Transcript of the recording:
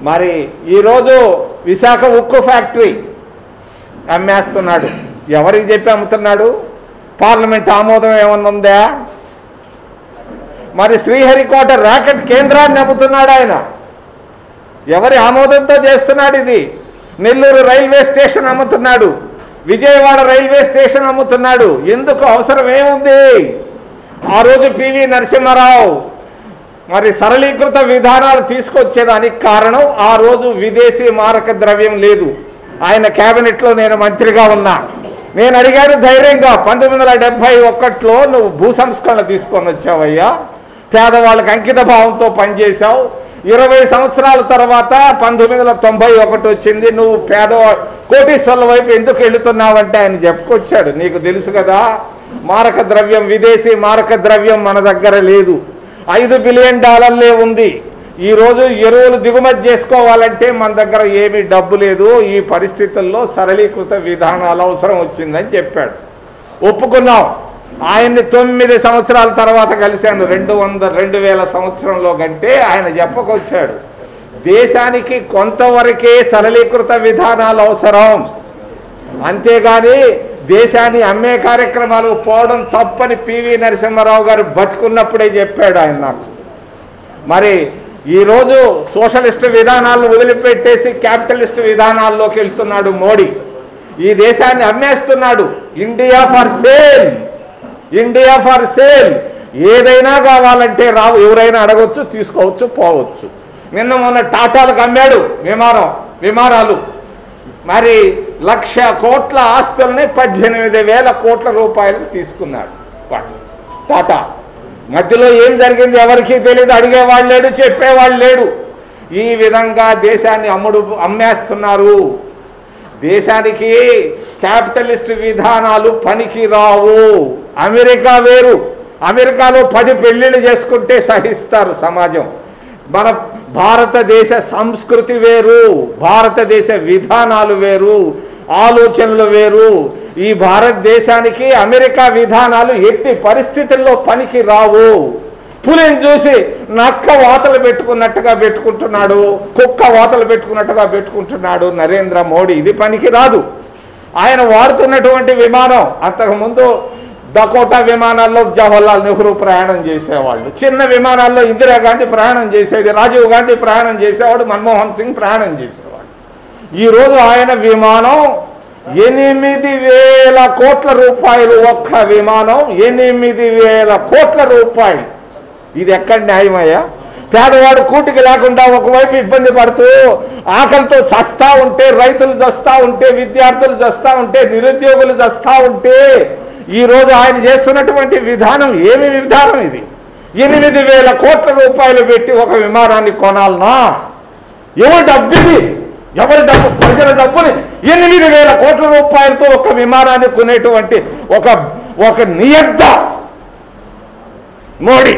మరి ఈరోజు విశాఖ ఉక్కు ఫ్యాక్టరీ అమ్మేస్తున్నాడు. ఎవరికి చెప్పి అమ్ముతున్నాడు? పార్లమెంట్ ఆమోదం ఏమన్నా ఉందా? మరి శ్రీహరికోట ర్యాకెట్ కేంద్రాన్ని అమ్ముతున్నాడు ఆయన. ఎవరి ఆమోదంతో చేస్తున్నాడు ఇది? నెల్లూరు రైల్వే స్టేషన్ అమ్ముతున్నాడు. విజయవాడ రైల్వే స్టేషన్ అమ్ముతున్నాడు. ఎందుకు? అవసరం ఏముంది? ఆ రోజు పివి నరసింహారావు మరి సరళీకృత విధానాలు తీసుకొచ్చేదానికి కారణం ఆ రోజు విదేశీ మారక ద్రవ్యం లేదు. ఆయన క్యాబినెట్లో నేను మంత్రిగా ఉన్నా. నేను అడిగాను ధైర్యంగా పంతొమ్మిది వందల డెబ్బై ఒకటిలో నువ్వు భూ సంస్కరణ తీసుకొని వచ్చావయ్యా. పేదవాళ్ళకి అంకిత భావంతో పనిచేశావు. ఇరవై సంవత్సరాల తర్వాత పంతొమ్మిది వందల తొంభై ఒకటి వచ్చింది. నువ్వు పేదవా కోటీశ్వర్ల వైపు ఎందుకు వెళుతున్నావంటే ఆయన చెప్పుకొచ్చాడు. నీకు తెలుసు కదా మారక ద్రవ్యం విదేశీ మారక ద్రవ్యం మన దగ్గర లేదు. ఐదు బిలియన్ డాలర్లే ఉంది. ఈరోజు ఎరువులు దిగుమతి చేసుకోవాలంటే మన దగ్గర ఏమీ డబ్బు లేదు. ఈ పరిస్థితుల్లో సరళీకృత విధానాలు అవసరం వచ్చిందని చెప్పాడు. ఒప్పుకున్నాం. ఆయన్ని తొమ్మిది సంవత్సరాల తర్వాత కలిశాను. రెండు వంద రెండు వేల సంవత్సరంలో కంటే ఆయన చెప్పకొచ్చాడు. దేశానికి కొంతవరకే సరళీకృత విధానాలు అవసరం. అంతేగాని దేశాన్ని అమ్మే కార్యక్రమాలు పోవడం తప్పని పివి నరసింహారావు గారు బతుకున్నప్పుడే చెప్పాడు ఆయన నాకు. మరి ఈరోజు సోషలిస్ట్ విధానాలను వదిలిపెట్టేసి క్యాపిటలిస్ట్ విధానాల్లోకి వెళ్తున్నాడు మోడీ. ఈ దేశాన్ని అమ్మేస్తున్నాడు. India for sale. India for sale. ఏదైనా కావాలంటే రావు ఎవరైనా అడగొచ్చు తీసుకోవచ్చు పోవచ్చు. నిన్న మొన్న టాటాలకు అమ్మాడు విమానం విమానాలు. మరి లక్ష కోట్ల ఆస్తుల్ని పద్దెనిమిది వేల కోట్ల రూపాయలు తీసుకున్నాడు టాటా మధ్యలో ఏం జరిగింది ఎవరికీ తెలియదు అడిగేవాడు లేడు చెప్పేవాళ్ళు లేడు. ఈ విధంగా దేశాన్ని అమ్ముడు అమ్మేస్తున్నారు. దేశానికి క్యాపిటలిస్ట్ విధానాలు పనికి రావు అమెరికా వేరు. అమెరికాలో పది పెళ్ళిళ్ళు చేసుకుంటే సహిస్తారు సమాజం. మన భారతదేశ సంస్కృతి వేరు భారతదేశ విధానాలు వేరు ఆలోచనలు వేరు. ఈ భారతదేశానికి అమెరికా విధానాలు ఎట్టి పరిస్థితుల్లో పనికి రావు. పులిని చూసి నక్క వాతలు పెట్టుకున్నట్టుగా పెట్టుకుంటున్నాడు కుక్క వాతలు పెట్టుకున్నట్టుగా పెట్టుకుంటున్నాడు నరేంద్ర మోడీ. ఇది పనికి రాదు. ఆయన వాడుతున్నటువంటి విమానం అంతకుముందు డకోటా విమానాల్లో జవహర్లాల్ నెహ్రూ ప్రయాణం చేసేవాళ్ళు. చిన్న విమానాల్లో ఇందిరాగాంధీ ప్రయాణం చేసేది రాజీవ్ గాంధీ ప్రయాణం చేసేవాడు మన్మోహన్ సింగ్ ప్రయాణం చేసేవాడు. ఈరోజు ఆయన విమానం ఎనిమిది వేల కోట్ల రూపాయలు ఒక్క విమానం ఎనిమిది వేల కోట్ల రూపాయలు. ఇది ఎక్కడ న్యాయమయ్యా? పేదవాడు కూటికి లేకుండా ఒకవైపు ఇబ్బంది పడుతూ ఆకలితో చస్తా ఉంటే రైతులు చస్తా ఉంటే విద్యార్థులు చస్తా ఉంటే నిరుద్యోగులు చస్తా ఉంటే ఈ రోజు ఆయన చేస్తున్నటువంటి విధానం ఏమి విధానం ఇది? ఎనిమిది వేల కోట్ల రూపాయలు పెట్టి ఒక విమానాన్ని కొనాలనా? ఎవరి డబ్బు ఇది? ఎవరి డబ్బు? ప్రజల డబ్బుని ఎనిమిది వేల కోట్ల రూపాయలతో ఒక విమానాన్ని కొనేటువంటి ఒక ఒక నియద్ద మోడీ